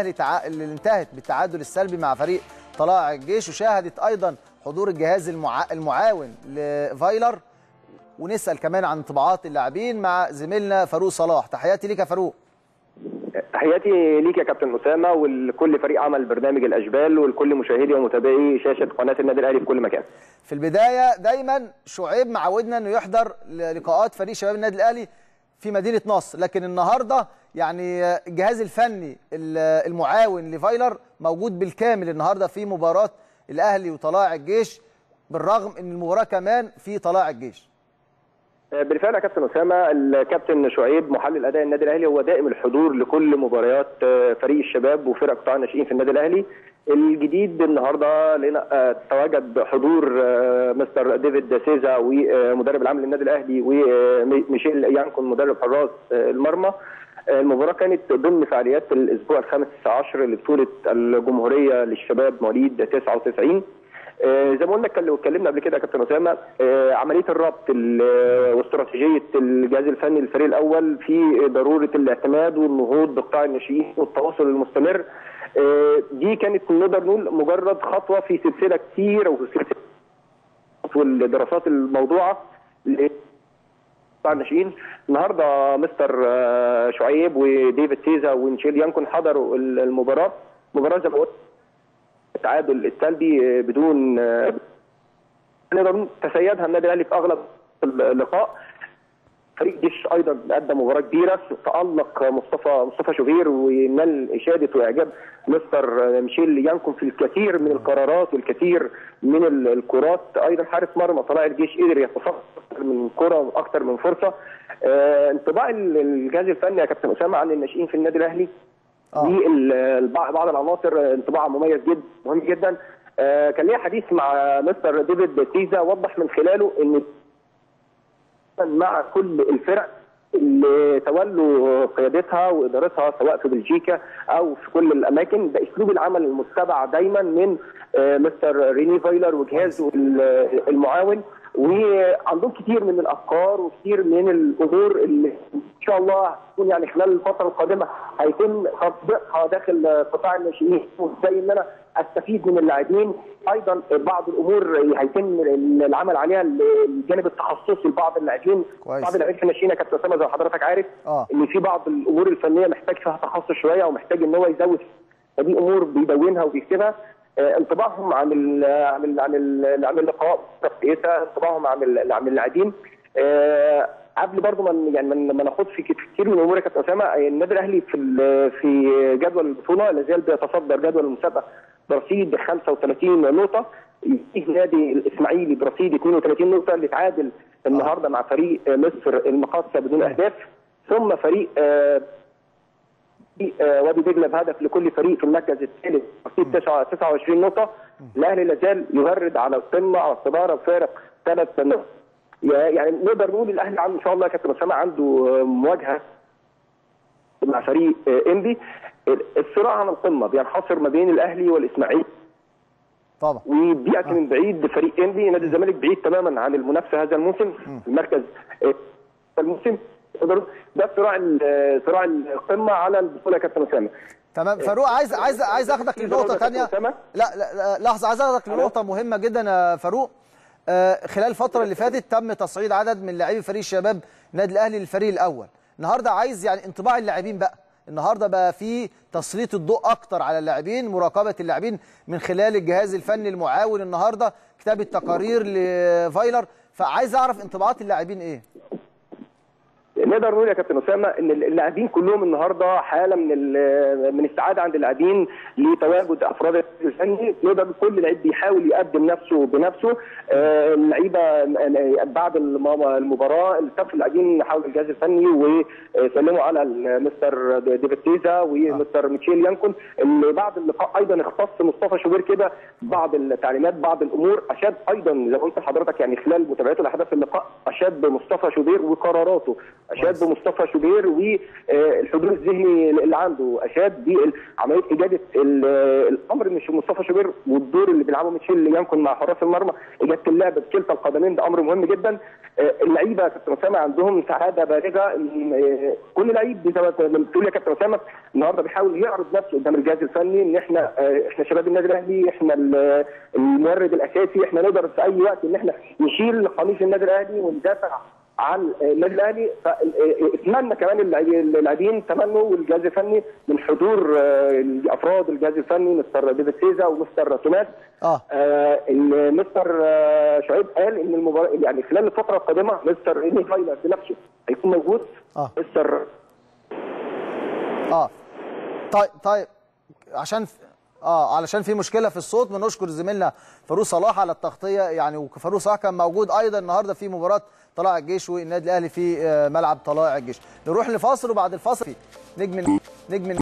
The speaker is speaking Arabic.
اللي انتهت بالتعادل السلبي مع فريق طلائع الجيش وشاهدت أيضا حضور الجهاز المعا... المعاون لفايلر. ونسأل كمان عن انطباعات اللاعبين مع زميلنا فاروق صلاح. تحياتي ليك يا فاروق. تحياتي ليك يا كابتن أسامة ولكل فريق عمل برنامج الأشبال ولكل مشاهدي ومتابعي شاشة قناة النادي الأهلي في كل مكان. في البداية دايما شعيب معودنا إنه يحضر لقاءات فريق شباب النادي الأهلي. في مدينة نصر لكن النهارده يعني الجهاز الفني المعاون لفايلر موجود بالكامل النهارده في مباراة الأهلي وطلائع الجيش بالرغم إن المباراة كمان في طلائع الجيش. بالفعل يا كابتن أسامة الكابتن شعيب محلل أداء النادي الأهلي هو دائم الحضور لكل مباريات فريق الشباب وفرق قطاع الناشئين في النادي الأهلي الجديد النهارده لقينا تواجد حضور مستر ديفيد سيزا ومدرب العام للنادي الأهلي وميشيل يانكون مدرب حراس المرمى. المباراة كانت ضمن فعاليات الأسبوع الخامس عشر لبطولة الجمهورية للشباب مواليد 99 زي ما قلنا اتكلمنا قبل كده يا كابتن أسامة عملية الربط واستراتيجية الجهاز الفني للفريق الأول في ضرورة الاعتماد والنهوض بقطاع الناشئين والتواصل المستمر. دي كانت نقدر نقول مجرد خطوة في سلسلة كتير أو سلسلة والدراسات الموضوعة قطاع الناشئين. النهارده مستر شعيب وديفيد تيزا وميشيل يانكون حضروا المباراة. مباراة زي ما قلت التعادل السلبي بدون نقدر تسيدها النادي الأهلي في أغلب اللقاء. فريق جيش أيضا ادى مباراة كبيرة تالق مصطفى مصطفى شوبير ونال إشادة وإعجاب مستر ميشيل يانكون في الكثير من القرارات والكثير من الكرات. أيضا حارس مرمى طلائع الجيش قدر يتصدر من كرة وأكثر من فرصة. آه انطباع الجهاز الفني يا كابتن أسامة عن الناشئين في النادي الأهلي؟ بعض العناصر انطباع مميز جدا مهم جدا. آه كان ليا حديث مع مستر ديفيد تيزا وضح من خلاله إن مع كل الفرق اللي تولوا قيادتها وإدارتها سواء في بلجيكا أو في كل الأماكن ده أسلوب العمل المتبع دايما من آه مستر ريني فايلر وجهازه المعاون. وعندهم كتير من الأفكار وكتير من الأمور اللي إن شاء الله هتكون يعني خلال الفترة القادمة هيتم تطبيقها داخل قطاع الناشئين. وازاي إن أنا أستفيد من اللاعبين. أيضا بعض الأمور هيتم العمل عليها الجانب التخصصي لبعض اللاعبين. بعض اللاعبين في الناشئين يا كابتن اسامه زي ما حضرتك عارف آه. إن في بعض الأمور الفنية محتاج فيها تخصص شوية ومحتاج إن هو يزود. فدي أمور بيدونها وبيكتبها انطباعهم عن ال عن ال عن ال عن اللقاء كويسه انطباعهم عن عن اللاعبين أه قبل برضه ما يعني ما ناخد في كتير من الأمور يا كابتن أسامة النادي الأهلي في في جدول البطولة لا زال بيتصدر جدول المسابقة برصيد 35 نقطة. النادي الإسماعيلي برصيد 32 نقطة اللي تعادل النهارده مع فريق مصر المقاصة بدون أهداف. ثم فريق وادي دجلة بهدف لكل فريق في المركز الثالث رصيد 29 نقطة. الأهلي لا زال يغرد على القمة على الصدارة بفارق ثلاث نقط يعني نقدر نقول الأهلي إن شاء الله يا كابتن أسامة عنده مواجهة مع فريق إنبي. الصراع على القمة بينحصر ما بين الأهلي والإسماعيلي. طبعا. وبيأتي من بعيد فريق إنبي. نادي الزمالك بعيد تماما عن المنافسة هذا الموسم. في المركز الموسم. ده صراع صراع القمة على البطولة كابتن أسامة. تمام. فاروق عايز عايز عايز أخدك لنقطة ثانية لا لا لحظة عايز أخدك لنقطة مهمة جدا يا فاروق. آه خلال الفترة اللي فاتت تم تصعيد عدد من لاعبي فريق الشباب النادي الأهلي للفريق الأول. النهارده عايز يعني انطباع اللاعبين بقى. النهارده بقى في تسليط الضوء أكتر على اللاعبين مراقبة اللاعبين من خلال الجهاز الفني المعاون النهارده كتابة تقارير لفايلر فعايز أعرف انطباعات اللاعبين إيه؟ نقدر نقول يا كابتن أسامة إن اللاعبين كلهم النهارده حالة من من السعاده عند اللاعبين لتواجد أفراد الفني. نقدر كل لعيب بيحاول يقدم نفسه بنفسه. اللعيبة بعد المباراة التف اللاعبين حول الجهاز الفني وسلموا على مستر ديفيد تيزا ومستر ميتشيل يانكون. اللي بعد اللقاء أيضا اختص مصطفى شوبير كده بعض التعليمات بعض الأمور. أشاد أيضا زي ما قلت لحضرتك يعني خلال متابعته لاحداث اللقاء أشاد بمصطفى شوبير وقراراته. أشاد بمصطفى شوبير والحضور الذهني اللي عنده. أشاد بعمليه إجادة الأمر مش مصطفى شوبير والدور اللي بيلعبه ميتشيل يمكن مع حراس المرمى. إجادة اللعب بكلتا القدمين ده أمر مهم جدا. اللعيبة يا كابتن أسامة عندهم سعادة بالغه كل لعيب زي ما بتقول يا كابتن أسامة النهارده بيحاول يعرض نفسه قدام الجهاز الفني إن إحنا إحنا شباب النادي الأهلي إحنا المورد الأساسي إحنا نقدر في أي وقت إن إحنا نشيل قميص النادي الأهلي وندافع عن النادي الاهلي فاتمنى كمان اللاعبين تمنوا والجهاز الفني من حضور أفراد الجهاز الفني مستر ديفيد سيزا ومستر توماس. آه, آه مستر شعيب قال إن المباراه يعني خلال الفترة القادمة مستر ايمي فايلر بنفسه هيكون موجود. آه. مستر آه. طيب طيب عشان آه علشان في مشكلة في الصوت بنشكر زميلنا فاروق صلاح على التغطية يعني وفاروق صلاح كان موجود أيضا النهارده في مباراة طلائع الجيش والنادي الأهلي في ملعب طلائع الجيش. نروح لفاصل وبعد الفاصل نجم نجم